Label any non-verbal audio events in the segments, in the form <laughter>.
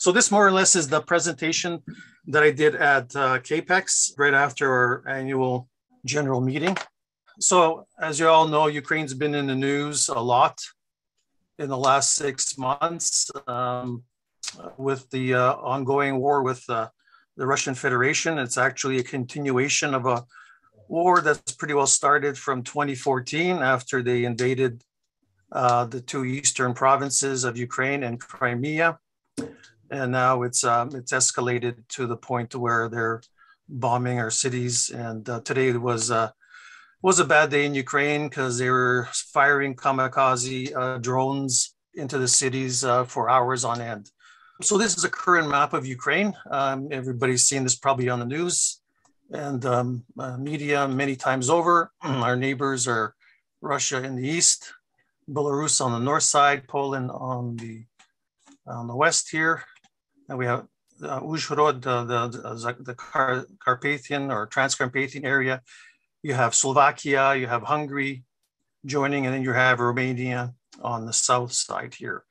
So this more or less is the presentation that I did at uh, CAPEX right after our annual general meeting. So as you all know, Ukraine's been in the news a lot in the last six months um, with the uh, ongoing war with uh, the Russian Federation. It's actually a continuation of a war that's pretty well started from 2014 after they invaded uh, the two eastern provinces of Ukraine and Crimea and now it's um, it's escalated to the point where they're bombing our cities. And uh, today was uh, was a bad day in Ukraine because they were firing kamikaze uh, drones into the cities uh, for hours on end. So this is a current map of Ukraine. Um, everybody's seen this probably on the news and um, uh, media many times over. <clears throat> our neighbors are Russia in the east, Belarus on the north side, Poland on the on the west here, we have uh, Uzhhorod, the, the, the Car Carpathian or Transcarpathian area. You have Slovakia, you have Hungary joining, and then you have Romania on the south side here.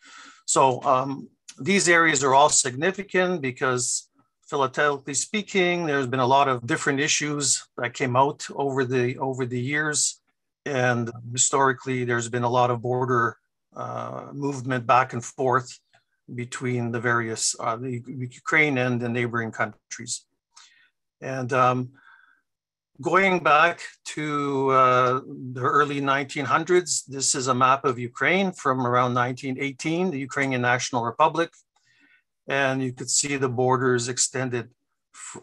So um, these areas are all significant because philately speaking, there's been a lot of different issues that came out over the over the years, and historically, there's been a lot of border uh, movement back and forth between the various, uh, the Ukraine and the neighboring countries. And um, going back to uh, the early 1900s, this is a map of Ukraine from around 1918, the Ukrainian National Republic. And you could see the borders extended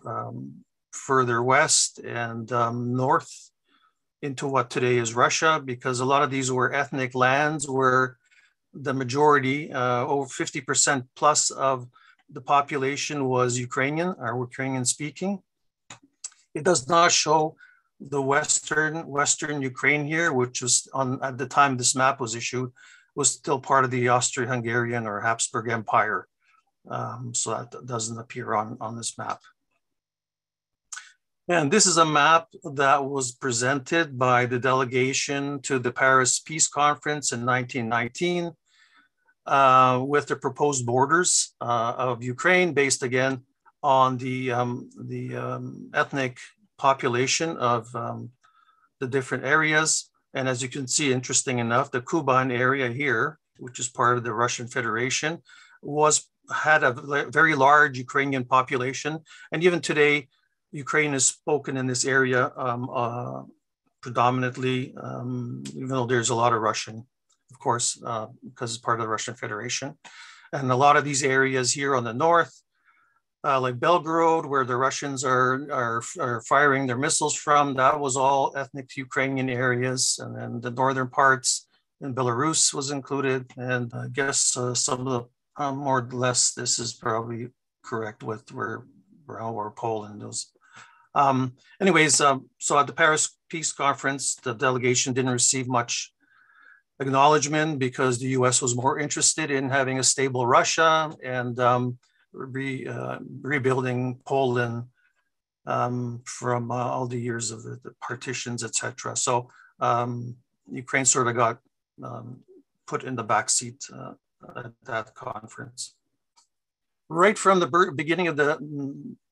um, further west and um, north into what today is Russia, because a lot of these were ethnic lands where the majority, uh, over 50% plus of the population was Ukrainian or Ukrainian speaking. It does not show the Western Western Ukraine here, which was on at the time this map was issued, was still part of the Austro-Hungarian or Habsburg Empire. Um, so that doesn't appear on, on this map. And this is a map that was presented by the delegation to the Paris Peace Conference in 1919 uh, with the proposed borders uh, of Ukraine, based again on the, um, the um, ethnic population of um, the different areas. And as you can see, interesting enough, the Kuban area here, which is part of the Russian Federation, was had a very large Ukrainian population. And even today, Ukraine is spoken in this area um, uh, predominantly, um, even though there's a lot of Russian of course, uh, because it's part of the Russian Federation. And a lot of these areas here on the north, uh, like Belgorod, where the Russians are, are, are, firing their missiles from, that was all ethnic Ukrainian areas. And then the northern parts in Belarus was included. And I guess uh, some of the, uh, more or less, this is probably correct with where, where Poland is. Um, anyways, um, so at the Paris Peace Conference, the delegation didn't receive much acknowledgement because the US was more interested in having a stable Russia and um, re, uh, rebuilding Poland um, from uh, all the years of the, the partitions, etc. So um, Ukraine sort of got um, put in the backseat uh, at that conference. Right from the beginning of the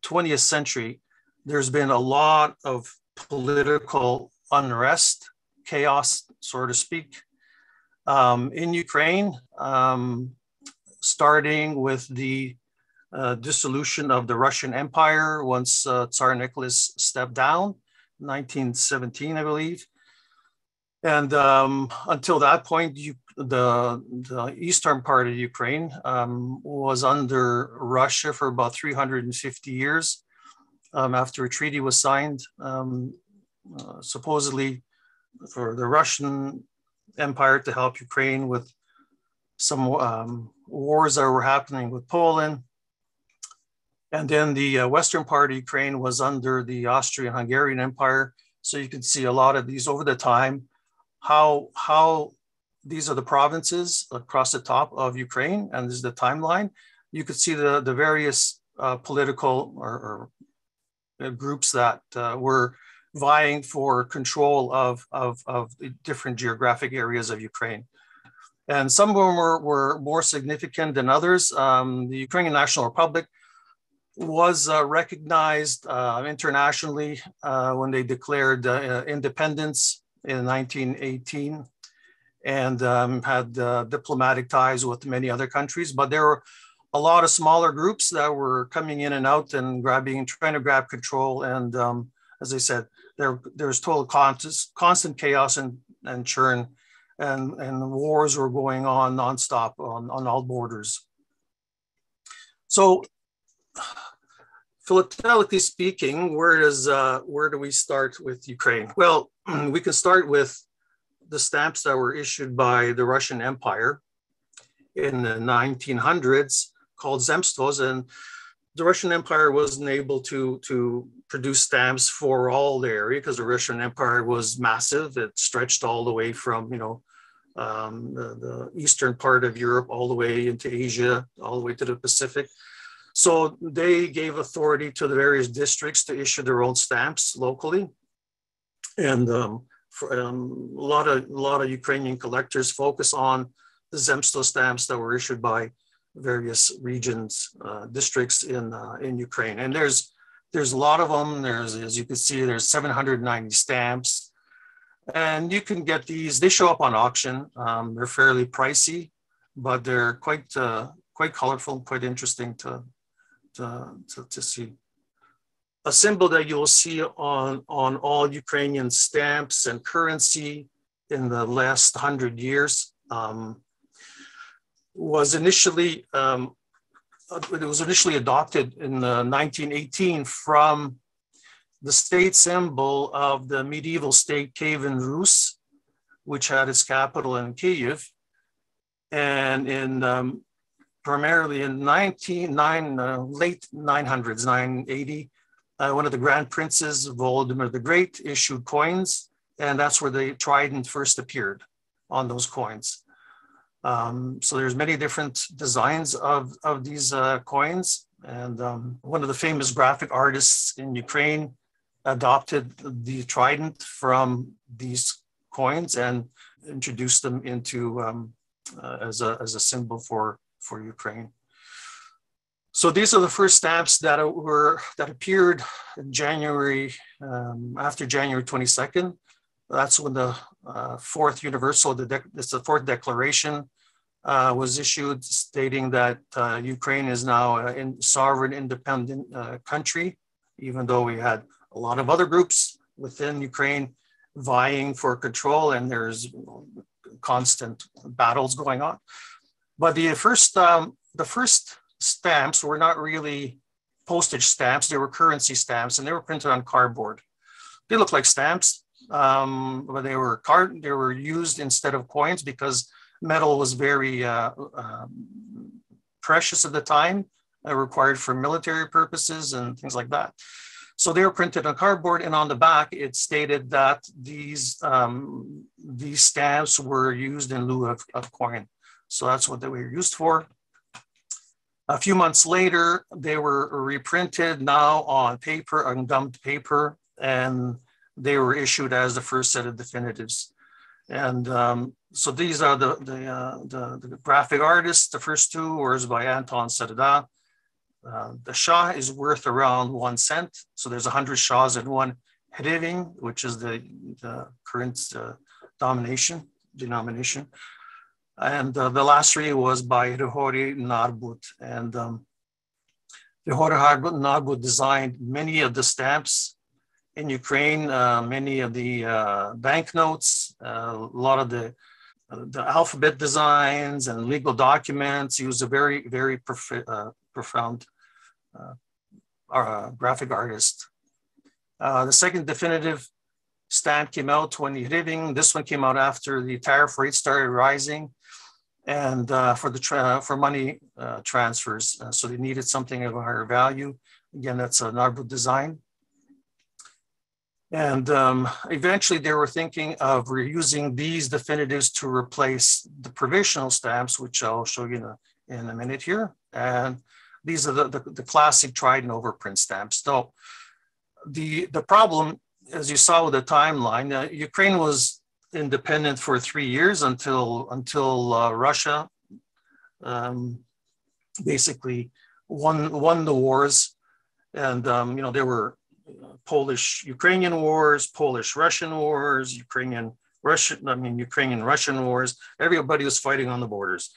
20th century, there's been a lot of political unrest, chaos, so to speak, um, in Ukraine, um, starting with the uh, dissolution of the Russian Empire once uh, Tsar Nicholas stepped down, 1917, I believe. And um, until that point, you, the, the, eastern part of Ukraine um, was under Russia for about 350 years um, after a treaty was signed. Um, uh, supposedly, for the Russian empire to help Ukraine with some um, wars that were happening with Poland. And then the uh, western part of Ukraine was under the Austrian-Hungarian Empire. So you can see a lot of these over the time, how, how these are the provinces across the top of Ukraine, and this is the timeline. You could see the, the various uh, political or, or, uh, groups that uh, were vying for control of, of, of the different geographic areas of Ukraine. And some of them were, were more significant than others. Um, the Ukrainian National Republic was uh, recognized uh, internationally uh, when they declared uh, independence in 1918 and um, had uh, diplomatic ties with many other countries. But there were a lot of smaller groups that were coming in and out and grabbing, trying to grab control. And um, as I said, there, there was total constant, constant chaos and, and churn and, and wars were going on nonstop on, on all borders. So philatelically speaking, where does uh, where do we start with Ukraine? Well, <clears throat> we can start with the stamps that were issued by the Russian Empire in the 1900s called Zemstvos, and the Russian Empire wasn't able to to produce stamps for all the area because the Russian Empire was massive. It stretched all the way from you know um, the, the, eastern part of Europe all the way into Asia, all the way to the Pacific. So they gave authority to the various districts to issue their own stamps locally, and um, for, um, a lot of a lot of Ukrainian collectors focus on the Zemstvo stamps that were issued by various regions, uh, districts in uh, in Ukraine, and there's there's a lot of them. There's, as you can see, there's 790 stamps. And you can get these, they show up on auction. Um, they're fairly pricey, but they're quite uh, quite colorful, quite interesting to, to, to, to, see. A symbol that you'll see on, on all Ukrainian stamps and currency in the last hundred years um, was initially um, it was initially adopted in 1918 from the state symbol of the medieval state Kievan Rus, which had its capital in Kiev. And in um, primarily in 19, nine, uh, late 900s, 980, uh, one of the grand princes, Volodymyr the Great, issued coins, and that's where the trident first appeared on those coins. Um, so there's many different designs of, of these uh, coins. And um, one of the famous graphic artists in Ukraine adopted the trident from these coins and introduced them into um, uh, as, a, as a symbol for, for Ukraine. So these are the first stamps that were that appeared in January um, after January 22nd. That's when the uh, fourth universal, the it's the fourth declaration uh, was issued stating that uh, Ukraine is now a in sovereign independent uh, country, even though we had a lot of other groups within Ukraine vying for control and there's constant battles going on. But the first, um, the first stamps were not really postage stamps, they were currency stamps and they were printed on cardboard. They looked like stamps, um, but they were card, they were used instead of coins because metal was very uh, um, precious at the time, uh, required for military purposes and things like that. So they were printed on cardboard, and on the back it stated that these um, these stamps were used in lieu of, of coin. So that's what they were used for. A few months later, they were reprinted now on paper, on gummed paper, and they were issued as the first set of definitives. And um, so these are the, the, uh, the, the, graphic artists. The first two were by Anton Sereda. Uh, the Shah is worth around one cent. So there's 100 Shahs in one hryvnia, which is the, the current uh, domination, denomination. And uh, the last three was by Hrihori Narbut. And um, Hrihori Narbut designed many of the stamps in Ukraine, uh, many of the uh, banknotes, uh, a lot of the the alphabet designs and legal documents. use a very, very prof- uh, profound uh, uh, graphic artist. the second definitive stamp came out when the hryvnia. This one came out after the tariff rate started rising and uh, for the tra- for money uh, transfers. Uh, so they needed something of a higher value. Again, that's a Narbut design. And um, eventually they were thinking of reusing these definitives to replace the provisional stamps, which I'll show you in a, in a minute here. And these are the, the, the classic Trident overprint stamps. So the, the problem, as you saw with the timeline, uh, Ukraine was independent for three years until until uh, Russia um, basically won won the wars, and um, you know there were Polish Ukrainian wars, Polish Russian wars, Ukrainian Russian I mean Ukrainian Russian wars. Everybody was fighting on the borders.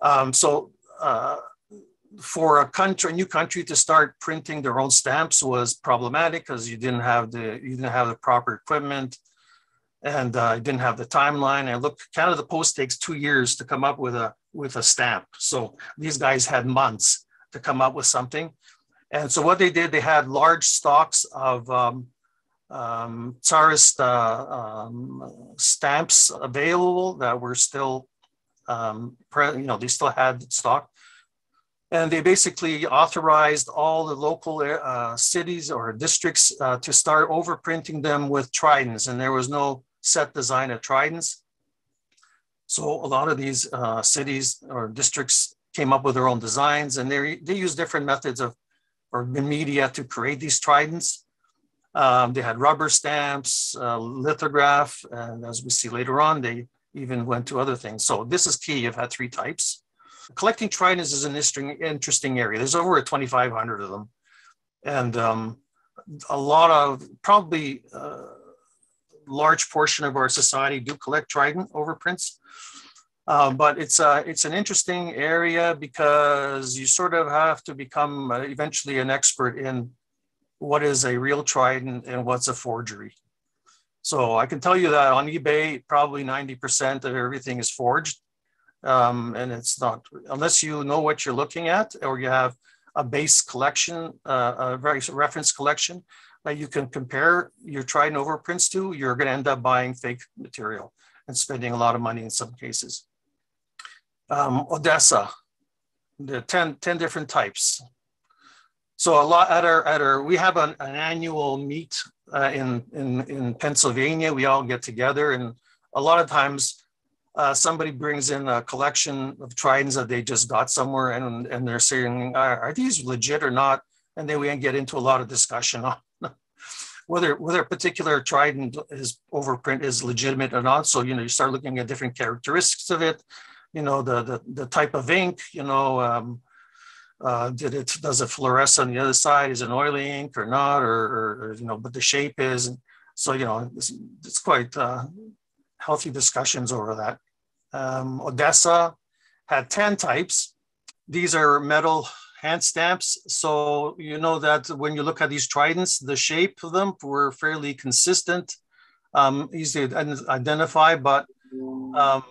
Um, so. Uh, for a country, a new country to start printing their own stamps was problematic because you didn't have the you didn't have the proper equipment, and uh, didn't have the timeline. And look, Canada Post takes two years to come up with a with a stamp. So these guys had months to come up with something. And so what they did, they had large stocks of um, um, Tsarist uh, um, stamps available that were still, um, you know, they still had stock. And they basically authorized all the local uh, cities or districts uh, to start overprinting them with tridents. And there was no set design of tridents. So a lot of these uh, cities or districts came up with their own designs and they, they use different methods of or the media to create these tridents. Um, they had rubber stamps, uh, lithograph, and as we see later on, they even went to other things. So this is key. You've had three types. Collecting tridents is an interesting, interesting area. There's over 2,500 of them. And um, a lot of, probably uh, large portion of our society do collect trident overprints. Uh, but it's uh, it's an interesting area because you sort of have to become uh, eventually an expert in what is a real trident and what's a forgery. So I can tell you that on eBay, probably 90% of everything is forged. Um, and it's not, unless you know what you're looking at or you have a base collection, uh, a reference collection, that you can compare your trident overprints to, you're going to end up buying fake material and spending a lot of money in some cases. Um, Odessa, the 10, 10 different types. So a lot at our, at our we have an, an annual meet uh, in, in, in Pennsylvania. We all get together and a lot of times uh, somebody brings in a collection of tridents that they just got somewhere and, and they're saying, are, are these legit or not? And then we get into a lot of discussion on <laughs> whether whether a particular trident is overprint is legitimate or not. So you know you start looking at different characteristics of it, you know the the, the type of ink, you know. Um, uh, did it does it fluoresce on the other side? Is it oily ink or not? Or, or, or you know, but the shape is. So you know, it's, it's quite uh, healthy discussions over that. Um, Odessa had ten types. These are metal hand stamps. So you know that when you look at these tridents, the shape of them were fairly consistent, um, easy to identify, but um,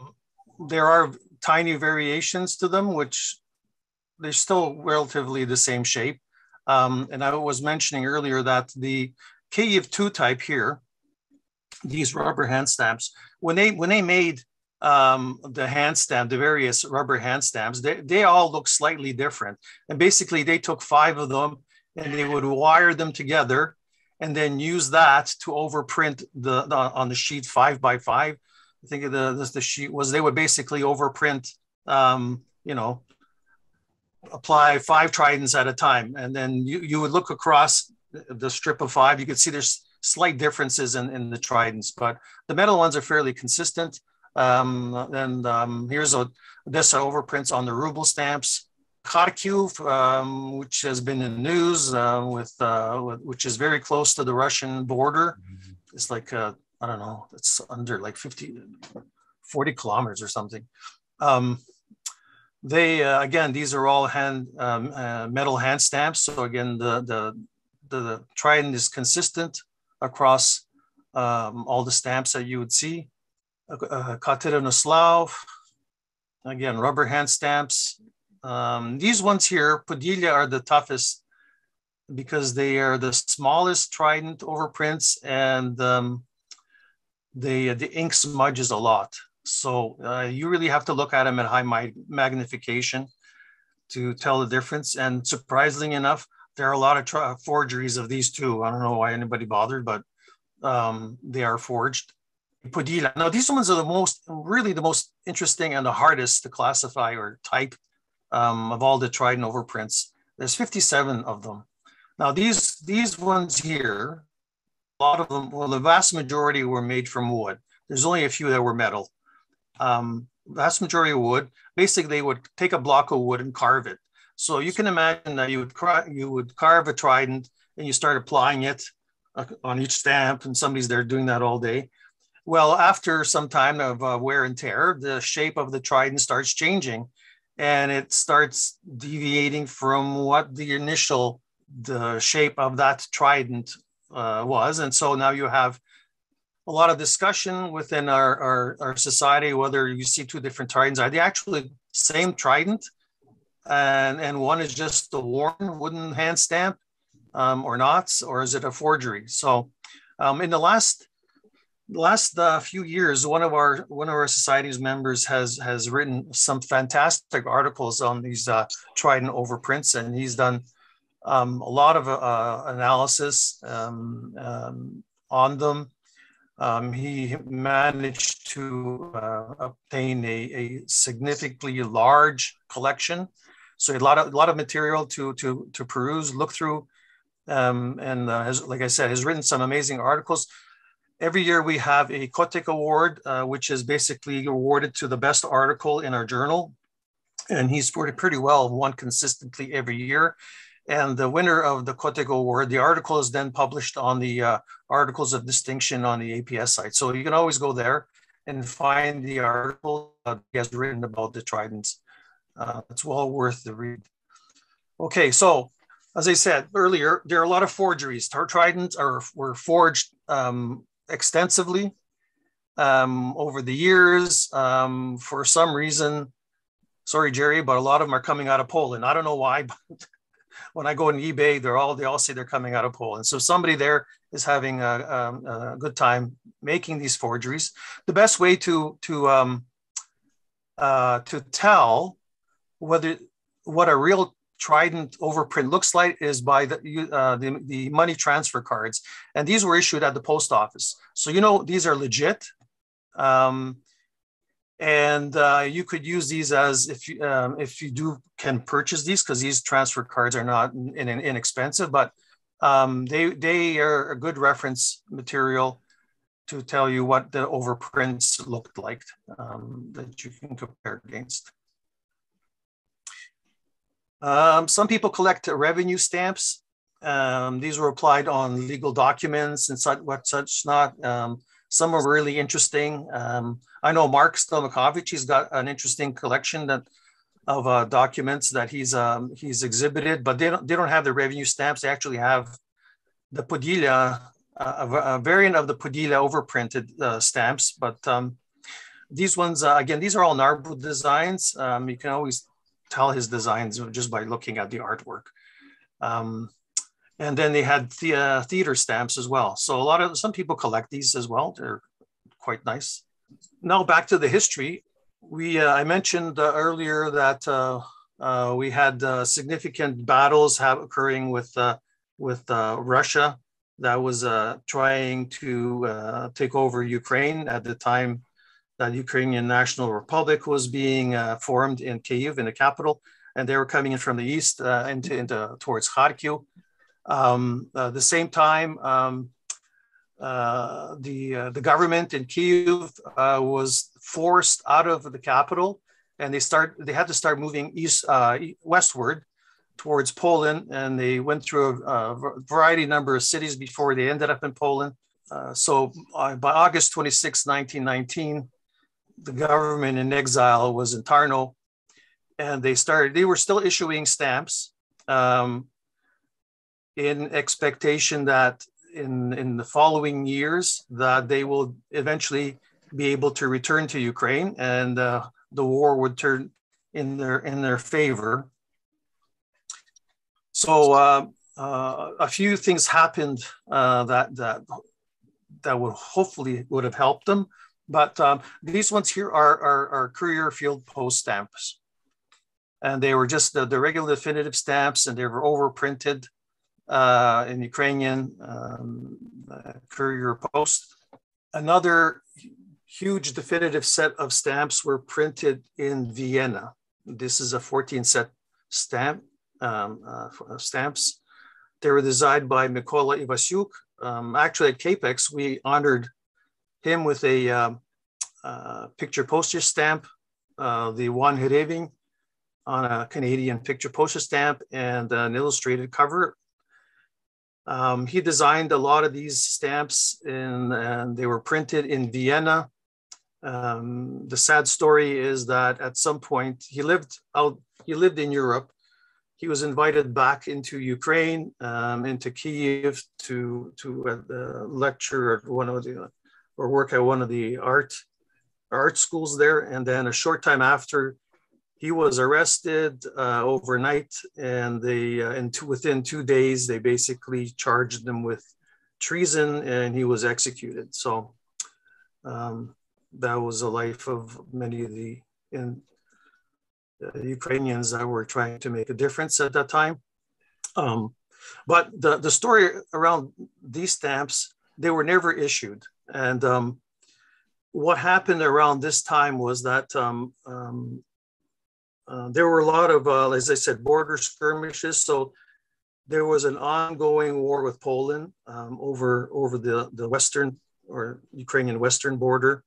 there are tiny variations to them, which they're still relatively the same shape. Um, and I was mentioning earlier that the Kyiv 2 type here, these rubber hand stamps, when they when they made um, the hand stamp, the various rubber hand stamps, they, they all look slightly different. And basically they took five of them and they would wire them together and then use that to overprint the, the on the sheet five by five. I think the, the, the sheet was, they would basically overprint, um, you know, apply five tridents at a time. And then you, you would look across the strip of five, you could see there's slight differences in, in the tridents, but the metal ones are fairly consistent. Um, and um, here's a Odessa overprints on the ruble stamps. Kharkiv, um, which has been in the news, uh, with, uh, which is very close to the Russian border. Mm-hmm. It's like, uh, I don't know, it's under like 50, 40 kilometers or something. Um, they, uh, again, these are all hand um, uh, metal hand stamps. So again, the, the, the, the trident is consistent across um, all the stamps that you would see uh, Katerinoslav, again, rubber hand stamps. Um, these ones here, Podillia, are the toughest because they are the smallest trident overprints and um, they, the ink smudges a lot. So uh, you really have to look at them at high magnification to tell the difference. And surprisingly enough, there are a lot of forgeries of these two. I don't know why anybody bothered, but um, they are forged. Podillia. Now, these ones are the most, really the most interesting and the hardest to classify or type um, of all the trident overprints. There's 57 of them. Now, these, these ones here, lot of them, well, the vast majority were made from wood. There's only a few that were metal. Um, vast majority of wood. Basically, they would take a block of wood and carve it. So you can imagine that you would you would carve a trident and you start applying it on each stamp, and somebody's there doing that all day. Well, after some time of uh, wear and tear, the shape of the trident starts changing, and it starts deviating from what the initial the shape of that trident uh, was, and so now you have a lot of discussion within our, our, our society whether you see two different tridents are they actually same trident? And and one is just a worn wooden hand stamp um, or not, or is it a forgery? So, um, in the last last uh, few years, one of our one of our society's members has has written some fantastic articles on these uh, Trident overprints, and he's done um, a lot of uh, analysis um, um, on them. Um, he managed to uh, obtain a, a significantly large collection so a lot of a lot of material to to to peruse, look through, um, and uh, has, like I said, has written some amazing articles. Every year we have a Kotick Award, uh, which is basically awarded to the best article in our journal, and he's scored it pretty well, won consistently every year. And the winner of the Kotick Award, the article is then published on the uh, Articles of Distinction on the APS site. So you can always go there and find the article uh, he has written about the tridents. Uh, it's well worth the read. Okay, so as I said earlier, there are a lot of forgeries. Tridents are were forged um, extensively um, over the years. Um, for some reason, sorry, Jerry, but a lot of them are coming out of Poland. I don't know why, <laughs> but when I go on eBay, they're all they all say they're coming out of Poland. So somebody there is having a, a, um, a good time making these forgeries. The best way to to um, uh, to tell whether what a real Trident overprint looks like is by the, uh, the, the money transfer cards, and these were issued at the post office. So you know these are legit, um, and uh, you could use these as if you um, if you do can purchase these because these transfer cards are not in, in, inexpensive, but um, they they are a good reference material to tell you what the overprints looked like um, that you can compare against. Um, some people collect revenue stamps. Um, these were applied on legal documents and such, what such not. Um, some are really interesting. Um, I know Mark Stelmakovich, he's got an interesting collection that, of uh, documents that he's um, he's exhibited, but they don't, they don't have the revenue stamps. They actually have the Podillia, uh, a, variant of the Podillia overprinted uh, stamps. But um, these ones, uh, again, these are all Narbut designs. you can always tell his designs just by looking at the artwork. Um, and then they had the, uh, theater stamps as well. So a lot of some people collect these as well. They're quite nice. Now back to the history. We uh, I mentioned uh, earlier that uh, uh, we had uh, significant battles have occurring with with Russia that was trying to take over Ukraine at the time that Ukrainian National Republic was being formed in Kiev in the capital, and they were coming in from the east into, into towards Kharkiv. Um, uh, the same time, um, uh, the uh, the government in Kyiv uh, was forced out of the capital, and they start they had to start moving east westward towards Poland, and they went through a, a variety number of cities before they ended up in Poland. so by August 26, 1919, the government in exile was in Tarnow, and they started. They were still issuing stamps um, in expectation that in in the following years that they will eventually be able to return to Ukraine, and uh, the war would turn in their in their favor. So uh, uh, a few things happened uh, that that that would hopefully would have helped them. But um, these ones here are, are, are, courier field post stamps. And they were just the, the regular definitive stamps and they were overprinted uh, in Ukrainian um, uh, courier post. Another huge definitive set of stamps were printed in Vienna. This is a 14 set stamp um, uh, stamps. They were designed by Mikola Ivasyuk. Um, actually, at CAPEX, we honored him with a um, uh, picture postage stamp, uh, the one hryvnia on a Canadian picture postage stamp and an illustrated cover. Um, he designed a lot of these stamps and they were printed in Vienna. Um, the sad story is that at some point he lived out, he lived in Europe. He was invited back into Ukraine, um, into Kiev to, to uh, lecture at one of the, or work at one of the art, art schools there. And then a short time after, he was arrested uh, overnight, and they uh, in two, within two days they basically charged him with treason, and he was executed. So um, that was the life of many of the in, uh, Ukrainians that were trying to make a difference at that time. Um, but the, the story around these stamps, they were never issued. And um, what happened around this time was that um, um uh, there were a lot of, uh, as I said, border skirmishes. So there was an ongoing war with Poland um, over over the the western or Ukrainian western border.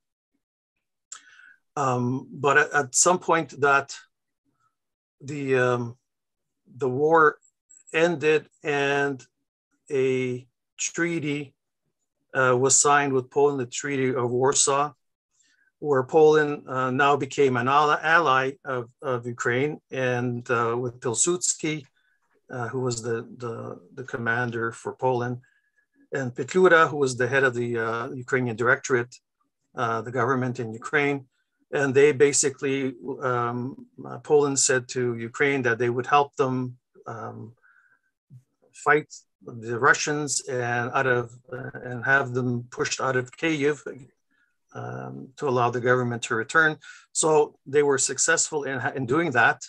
Um, but at, at, some point, that the um, the war ended and a treaty uh, was signed with Poland, the Treaty of Warsaw, where Poland uh, now became an ally of, of Ukraine, and uh, with Pilsudski, uh, who was the, the, the, commander for Poland, and Petlura, who was the head of the uh, Ukrainian Directorate, uh, the government in Ukraine. And they basically, um, uh, Poland said to Ukraine that they would help them um, fight the Russians and out of and have them pushed out of Kiev um, to allow the government to return. So they were successful in, in doing that.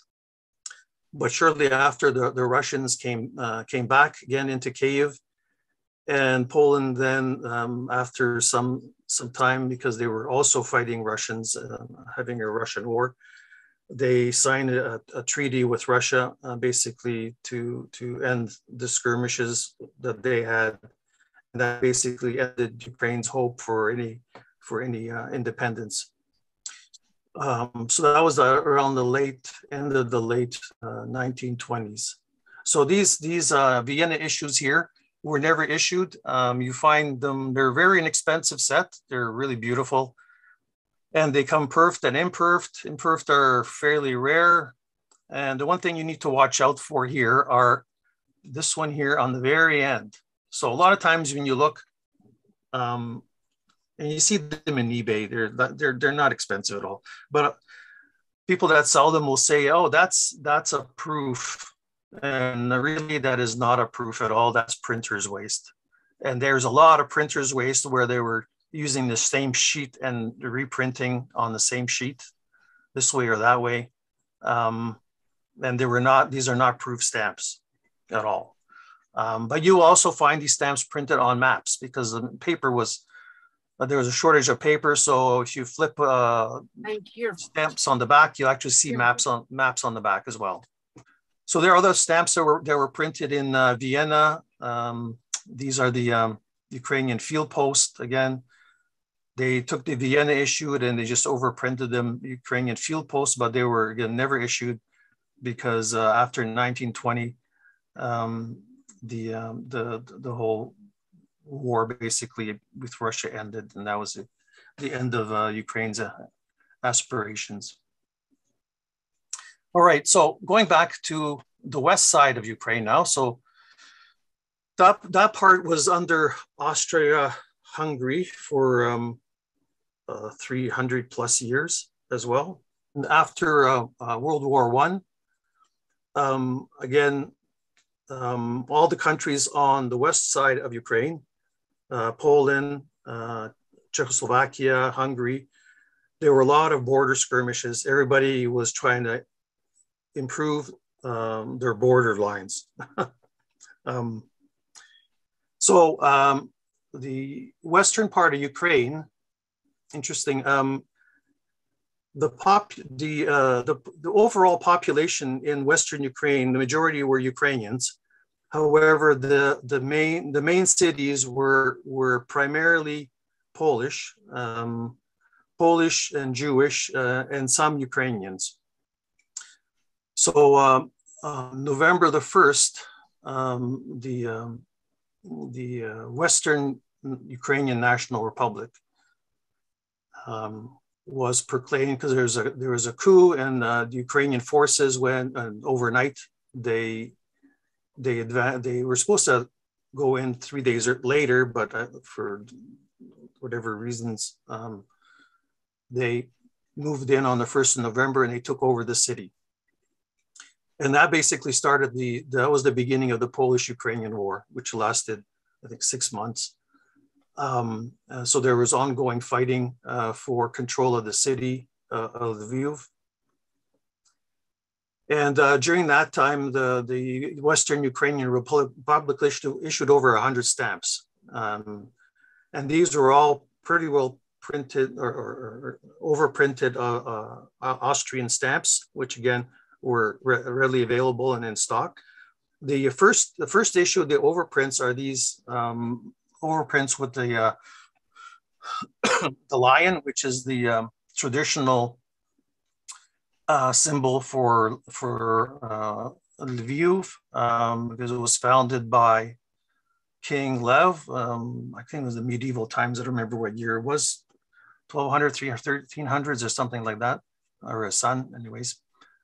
But shortly after, the, the Russians came, uh, came back again into Kiev. And Poland then, um, after some, some time, because they were also fighting Russians, uh, having a Russian war, they signed a, a treaty with Russia, uh, basically to, to end the skirmishes that they had. And that basically ended Ukraine's hope for any for any uh, independence. Um, so that was uh, around the late end of the late uh, 1920s. So these these uh, Vienna issues here were never issued. Um, you find them; they're very inexpensive set. They're really beautiful, and they come perfed and imperfed. Imperfed are fairly rare. And the one thing you need to watch out for here are this one here on the very end. So a lot of times when you look, um, and you see them in eBay. They're they're they're not expensive at all. But people that sell them will say, "Oh, that's that's a proof," and really that is not a proof at all. That's printer's waste. And there's a lot of printer's waste where they were using the same sheet and reprinting on the same sheet, this way or that way. Um, and they were not; these are not proof stamps at all. Um, but you also find these stamps printed on maps because the paper was there was a shortage of paper. So if you flip uh, stamps on the back, you'll actually see maps on maps on the back as well. So there are other stamps that were that were printed in uh, Vienna. Um, these are the um, Ukrainian field post again. They took the Vienna issued and they just overprinted them Ukrainian field posts, but they were again never issued because uh, after 1920, um, the, um, the the whole war basically with Russia ended, and that was the, end of uh, Ukraine's uh, aspirations. All right, so going back to the west side of Ukraine now. So that, that part was under Austria-Hungary for um, uh, 300 plus years as well. And after uh, uh, World War One, um, again, um, all the countries on the west side of Ukraine Poland, uh, Czechoslovakia, Hungary. There were a lot of border skirmishes. Everybody was trying to improve um, their border lines. <laughs> um, so um, the western part of Ukraine, interesting. Um, the pop, the, uh, the the overall population in western Ukraine, the majority were Ukrainians. However, the, the, main, the main cities were, were primarily Polish, um, Polish and Jewish, uh, and some Ukrainians. So uh, November the 1st, um, the, um, the uh, Western Ukrainian National Republic was proclaimed because there was a there was a coup and uh, the Ukrainian forces went and overnight they they they were supposed to go in three days later but uh, for whatever reasons um, they moved in on the 1st of November and they took over the city and that basically started the that was the beginning of the Polish-Ukrainian War which lasted I think six months um, so there was ongoing fighting uh, for control of the city uh, of Lviv. And uh, during that time, the, the Western Ukrainian Republic issued, issued over 100 stamps. Um, and these were all pretty well printed or, or, or overprinted uh, uh, Austrian stamps, which again were re readily available and in stock. The first, the first issue of the overprints are these um, overprints with the uh, <coughs> the lion, which is the um, traditional uh, symbol for for uh, Lviv, um, because it was founded by King Lev. Um, I think it was the medieval times. I don't remember what year it was, 1200, 1300s or something like that, or a son, anyways.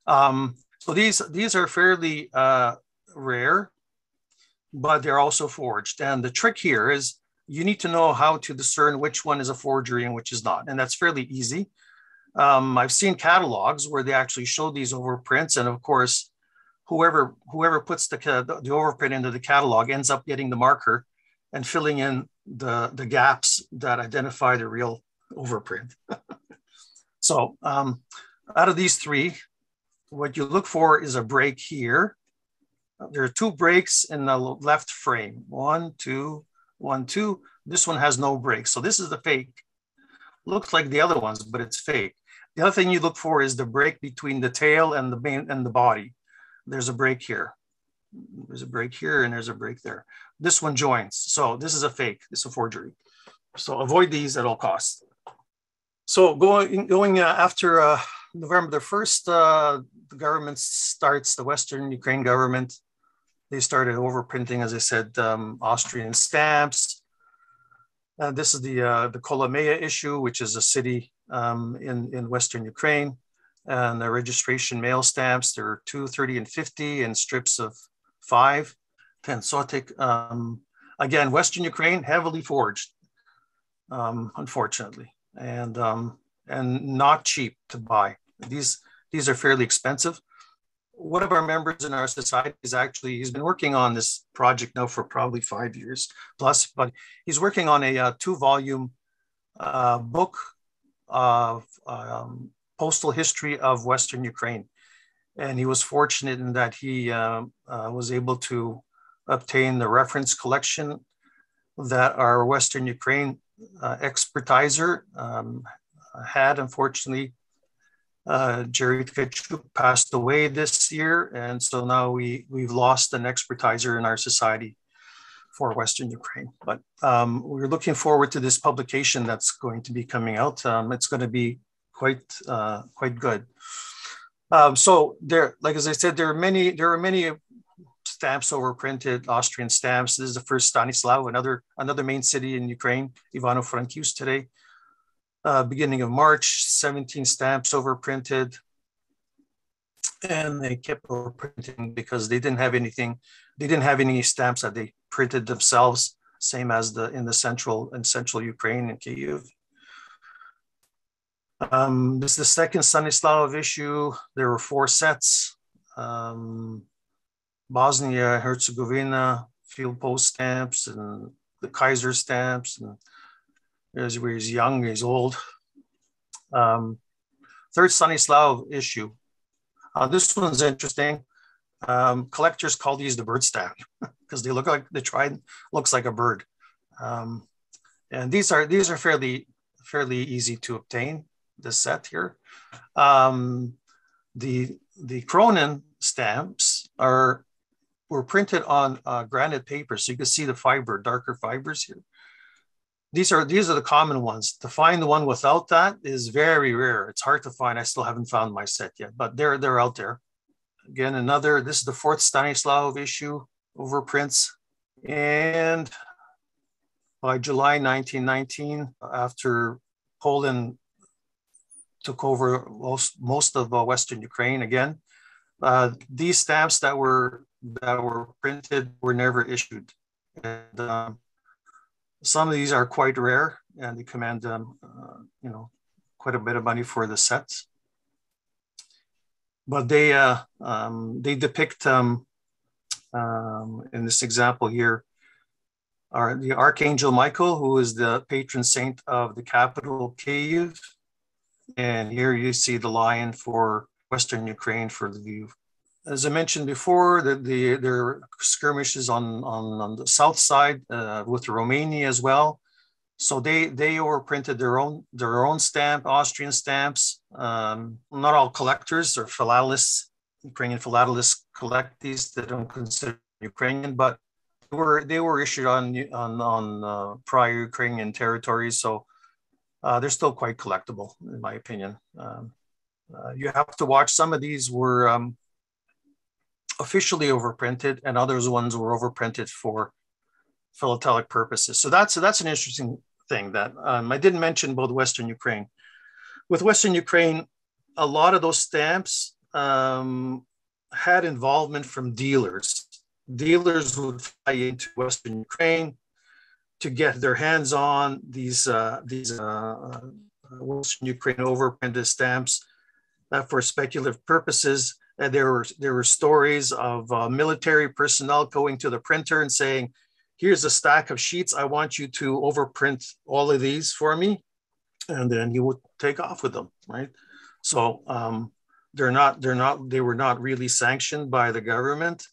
Um, so these these are fairly uh, rare but they're also forged. And the trick here is you need to know how to discern which one is a forgery and which is not. And that's fairly easy. Um, I've seen catalogs where they actually show these overprints. And of course, whoever whoever puts the, the overprint into the catalog ends up getting the marker and filling in the, the gaps that identify the real overprint. <laughs> so um, out of these three, what you look for is a break here there are two breaks in the left frame. One, two, one, two. This one has no break. So this is the fake. Looks like the other ones, but it's fake. The other thing you look for is the break between the tail and the main and the body. There's a break here. There's a break here and there's a break there. This one joins. So this is a fake. This is a forgery. So avoid these at all costs. So going going uh, after uh, November the first, uh, the government starts the Western Ukraine government they started overprinting, as I said, um, Austrian stamps. Uh, this is the uh, the Kolomea issue, which is a city um, in, in Western Ukraine. And the registration mail stamps, there are two, 30 and 50 and strips of five. Pensotic. Um, again, Western Ukraine, heavily forged, um, unfortunately, and, um, and not cheap to buy. These, these are fairly expensive one of our members in our society is actually he's been working on this project now for probably five years plus but he's working on a, uh, two volume uh, book of um, postal history of western ukraine. And he was fortunate in that he uh, uh was able to obtain the reference collection that our western ukraine uh, expertiser um, had. Unfortunately uh, Jerry Tkachuk passed away this year, and so now we we've lost an expertiser in our society for Western Ukraine. But um, we're looking forward to this publication that's going to be coming out. Um, it's going to be quite uh, quite good. Um, so there, like as I said, there are many there are many stamps overprinted Austrian stamps. This is the first Stanislav, another another main city in Ukraine, Ivano-Frankivsk today uh, beginning of March, 17 stamps overprinted. And they kept overprinting because they didn't have anything, they didn't have any stamps that they printed themselves, same as the in the central in central Ukraine and Kyiv. Um, this is the second Stanislav issue. There were four sets. Um, Bosnia, Herzegovina, field post stamps and the Kaiser stamps and as where he's young, he's old. Um, third Stanislav issue. Uh, this one's interesting. Um, collectors call these the bird stamp because <laughs> they look like they tried looks like a bird. Um, and these are these are fairly fairly easy to obtain. This set here. Um, the the Kronen stamps are were printed on uh, granite paper, so you can see the fiber, darker fibers here. these are these are the common ones. To find the one without that is very rare. It's hard to find. I still haven't found my set yet, but they're they're out there. Again, another. This is the fourth Stanislav issue over prints, and by July 1919, after Poland took over most most of uh, Western Ukraine again, uh, these stamps that were that were printed were never issued. And, um, some of these are quite rare and they command, um, uh, you know, quite a bit of money for the sets. But they, uh, um, they depict, um, um, in this example here, are the Archangel Michael, who is the patron saint of the capital Kiev. And here you see the lion for Western Ukraine for Lviv as I mentioned before, the, the there are skirmishes on, on, on the south side uh, with Romania as well. So they they overprinted their own their own stamp, Austrian stamps. Um, not all collectors or philatelists, Ukrainian philatelists collect these. They don't consider Ukrainian, but they were they were issued on on on uh, prior Ukrainian territories. So uh, they're still quite collectible, in my opinion. Um, uh, you have to watch. Some of these were um, officially overprinted and others ones were overprinted for philatelic purposes. So that's, that's an interesting thing that um, I didn't mention about Western Ukraine. With Western Ukraine, a lot of those stamps um, had involvement from dealers. Dealers would fly into Western Ukraine to get their hands on these uh, these uh, Western Ukraine overprinted stamps uh, for speculative purposes. And there were there were stories of uh, military personnel going to the printer and saying, "Here's a stack of sheets. I want you to overprint all of these for me," and then he would take off with them. Right. So um, they're not they're not they were not really sanctioned by the government,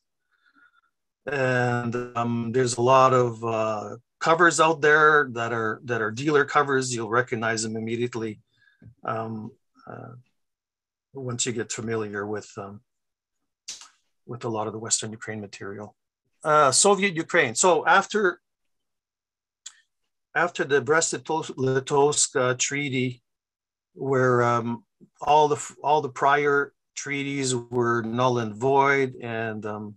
and um, there's a lot of uh, covers out there that are that are dealer covers. You'll recognize them immediately. Um, uh, once you get familiar with um, with a lot of the Western Ukraine material. Uh, Soviet Ukraine. So after after the Brest-Litovsk uh, Treaty, where um, all the all the prior treaties were null and void, and um,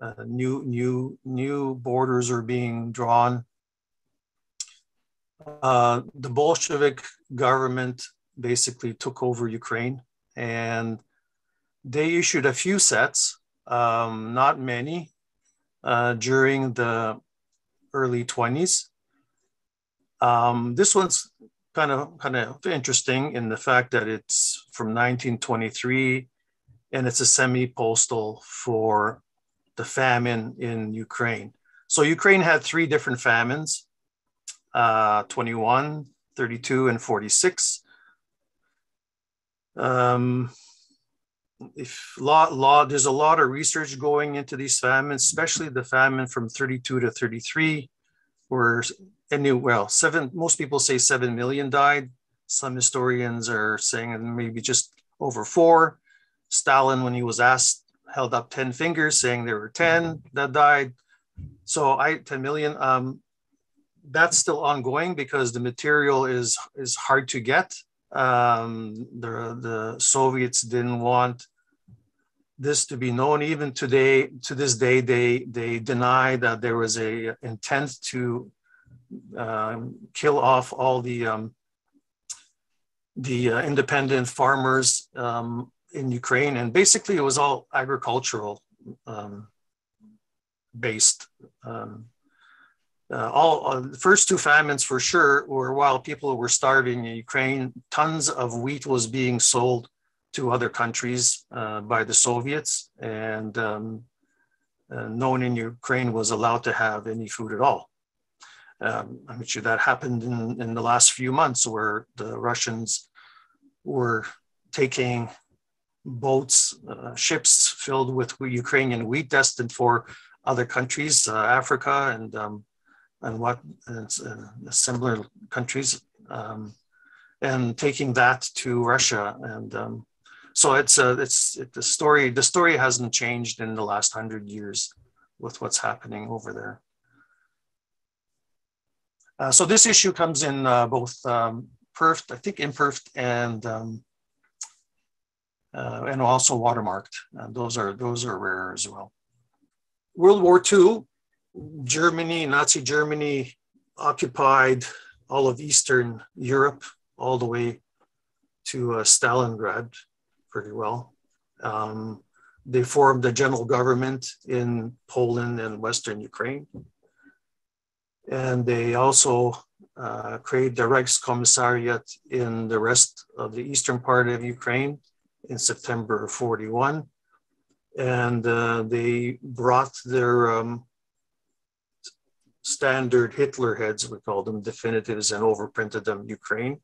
uh, new new new borders are being drawn. Uh, the Bolshevik government basically took over Ukraine and they issued a few sets, um, not many, uh, during the early 20s. Um, this one's kind of kind of interesting in the fact that it's from 1923 and it's a semi-postal for the famine in Ukraine. So Ukraine had three different famines, uh, 21, 32, and 46. Um, if law, law, there's a lot of research going into these famines, especially the famine from 32 to 33, where any well, seven, most people say 7 million died. Some historians are saying maybe just over four. Stalin, when he was asked, held up 10 fingers saying there were 10 that died. So I 10 million. Um, that's still ongoing because the material is is hard to get um, the, the Soviets didn't want this to be known. Even today, to this day, they they deny that there was a intent to uh, kill off all the um, the uh, independent farmers um, in Ukraine, and basically it was all agricultural um, based. Uh, all uh, the first two famines for sure were while people were starving in Ukraine, tons of wheat was being sold to other countries uh, by the Soviets, and um, uh, no one in Ukraine was allowed to have any food at all. Um, I'm sure that happened in, in the last few months where the Russians were taking boats, uh, ships filled with Ukrainian wheat destined for other countries, uh, Africa and um, and what uh, similar countries, um, and taking that to Russia. And um, so it's a, uh, it's it, the story. The story hasn't changed in the last hundred years with what's happening over there. Uh, so this issue comes in uh, both um, I think imperfed and um, uh, and also watermarked. those are those are rare as well. World War II, Germany, Nazi Germany occupied all of Eastern Europe, all the way to uh, Stalingrad, pretty well. Um, they formed a general government in Poland and Western Ukraine. And they also uh, created the Reichskommissariat in the rest of the eastern part of Ukraine in September of 41. And uh, they brought their um, standard Hitler heads, we call them definitives, and overprinted them Ukraine.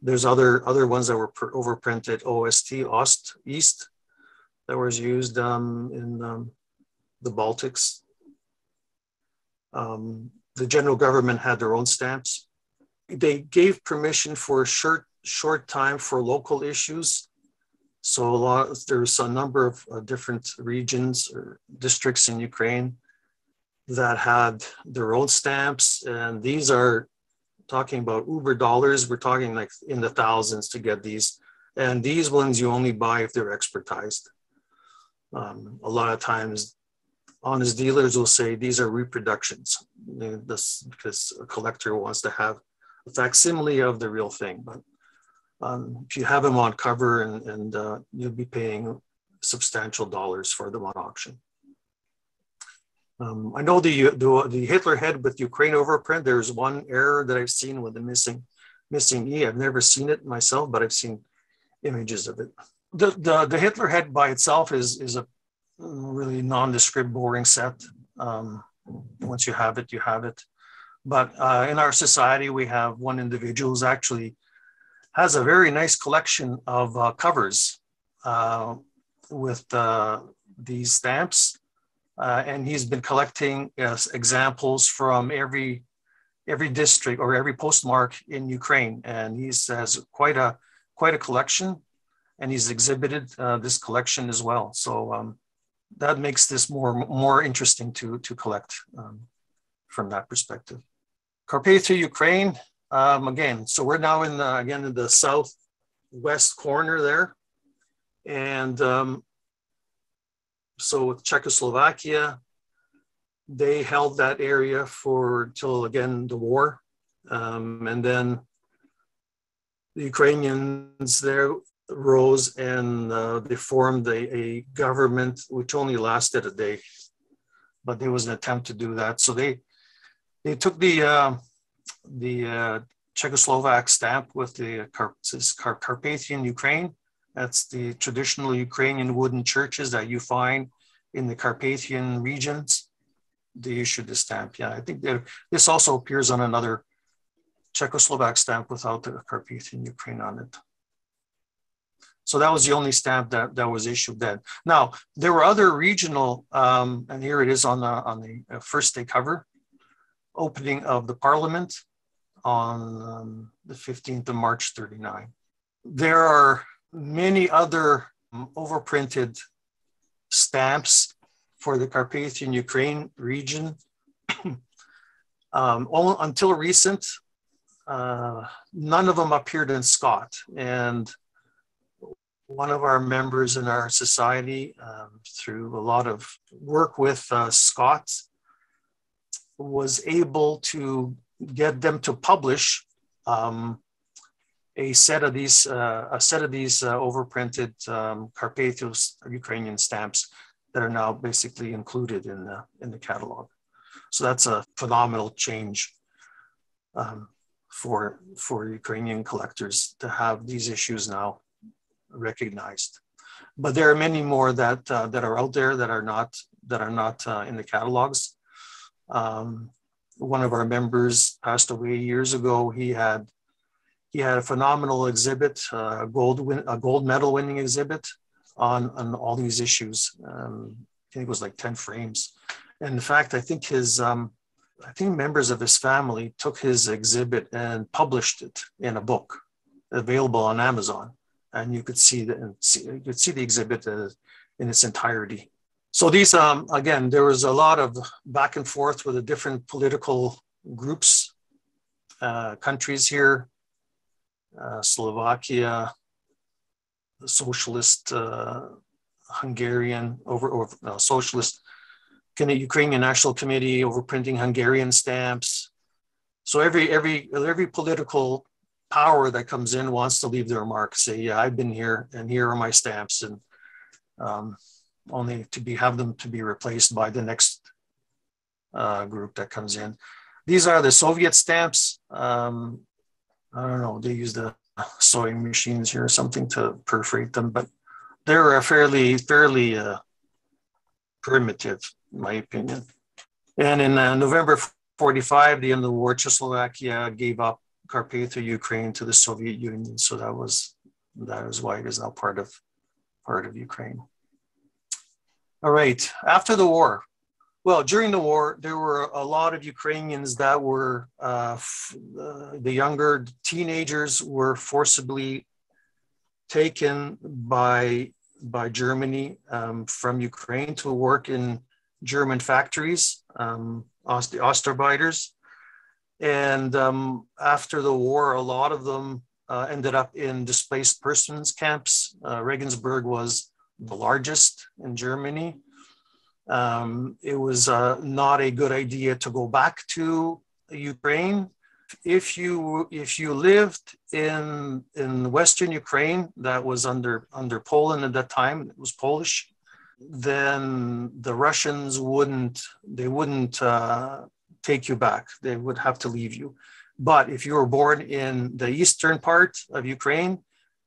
There's other other ones that were overprinted OST, Ost, East, that was used um, in um, the Baltics. Um, the general government had their own stamps. They gave permission for a short, short time for local issues. So a lot, there's a number of uh, different regions or districts in Ukraine that had their own stamps. And these are talking about Uber dollars. We're talking like in the thousands to get these. And these ones you only buy if they're expertized. Um, a lot of times, honest dealers will say these are reproductions. This because a collector wants to have a facsimile of the real thing. But um, if you have them on cover, and, and uh, you'll be paying substantial dollars for them on auction. Um, I know the, the, the Hitler head with Ukraine overprint. There's one error that I've seen with the missing missing E. I've never seen it myself, but I've seen images of it the, the, the Hitler head by itself is, is a really nondescript, boring set. Um, once you have it, you have it. But uh, in our society, we have one individual who's actually has a very nice collection of uh, covers uh, with uh, these stamps. Uh, and he's been collecting examples from every every district or every postmark in Ukraine. And he has quite a quite a collection and he's exhibited uh, this collection as well. So um, that makes this more more interesting to to collect um, from that perspective. Carpathia, Ukraine. Um, again, so we're now in the, again in the southwest corner there, and um, so with Czechoslovakia, they held that area for till again the war, um, and then the Ukrainians there rose and uh, they formed a, a, government which only lasted a day, but there was an attempt to do that. So they they took the uh, the uh, Czechoslovak stamp with the Car- Car- Carpathian Ukraine. That's the traditional Ukrainian wooden churches that you find in the Carpathian regions. They issued the stamp. Yeah, I think this also appears on another Czechoslovak stamp without the Carpathian Ukraine on it. So that was the only stamp that, that was issued then. Now, there were other regional, um, and here it is on the, on the uh, first day cover, opening of the parliament on um, the 15th of March 39. There are many other um, overprinted stamps for the Carpathian Ukraine region. <clears throat> um, all, until recent, uh, none of them appeared in Scott. And one of our members in our society, um, through a lot of work with uh, Scott's, was able to get them to publish um, a set of these uh, a set of these uh, overprinted um, Carpathios Ukrainian stamps that are now basically included in the in the catalog. So that's a phenomenal change um, for for Ukrainian collectors to have these issues now recognized. But there are many more that uh, that are out there that are not that are not uh, in the catalogs. Um, one of our members passed away years ago. He had he had a phenomenal exhibit, uh, a gold win, a gold medal winning exhibit on on all these issues. Um, I think it was like ten frames. And in fact, I think his um, I think members of his family took his exhibit and published it in a book available on Amazon and you could see the you could see the exhibit uh, in its entirety. So these, um, again, there was a lot of back and forth with the different political groups uh, countries here, Slovakia, the socialist uh, Hungarian over, over no, socialist Ukrainian National Committee over printing Hungarian stamps. So every every every political power that comes in wants to leave their mark. Say, yeah, I've been here, and here are my stamps, and um, only to be have them to be replaced by the next uh, group that comes in. These are the Soviet stamps. Um, I don't know. They use the sewing machines here or something to perforate them, but they're a fairly fairly uh, primitive, in my opinion. And in uh, November 45, the end of the war, Czechoslovakia gave up Carpatho Ukraine to the Soviet Union. So that was that is why it is now part of part of Ukraine. All right. After the war, well, during the war, there were a lot of Ukrainians that were uh, uh, the younger teenagers were forcibly taken by by Germany um, from Ukraine to work in German factories, um, the Ostarbeiters. And um, after the war, a lot of them uh, ended up in displaced persons camps. Uh, Regensburg was the largest in Germany. Um, it was uh, not a good idea to go back to Ukraine. If you if you lived in in Western Ukraine, that was under under Poland at that time, it was Polish. Then the Russians wouldn't they wouldn't uh, take you back. They would have to leave you. But if you were born in the eastern part of Ukraine,